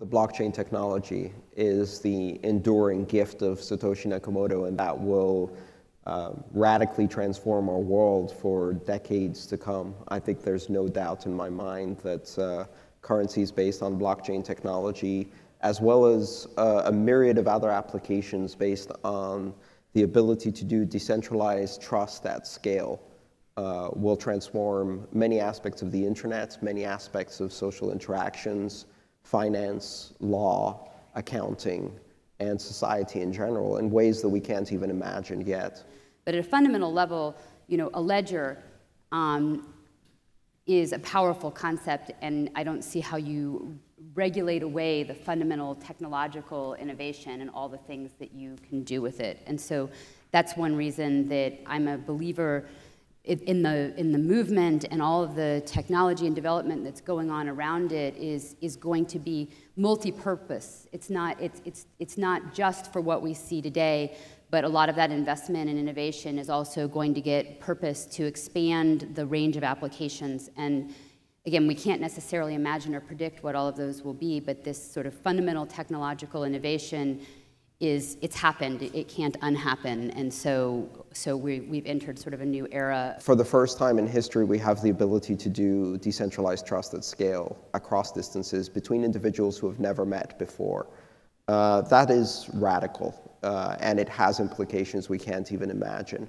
the blockchain technology is the enduring gift of Satoshi Nakamoto, and that will um, radically transform our world for decades to come. I think there's no doubt in my mind that uh, currencies based on blockchain technology, as well as uh, a myriad of other applications based on the ability to do decentralized trust at scale, uh, will transform many aspects of the internet, many aspects of social interactions, finance, law, accounting, and society in general in ways that we can't even imagine yet. But at a fundamental level, you know, a ledger um, is a powerful concept, and I don't see how you regulate away the fundamental technological innovation and all the things that you can do with it. And so that's one reason that I'm a believer in the, in the movement and all of the technology and development that's going on around it is, is going to be multi-purpose. It's not, it's, it's, it's not just for what we see today, but a lot of that investment and innovation is also going to get purpose to expand the range of applications. And again, we can't necessarily imagine or predict what all of those will be, but this sort of fundamental technological innovation is it's happened, it can't unhappen, and so so we, we've entered sort of a new era. For the first time in history, we have the ability to do decentralized trust at scale across distances between individuals who have never met before. Uh, that is radical, uh, and it has implications we can't even imagine.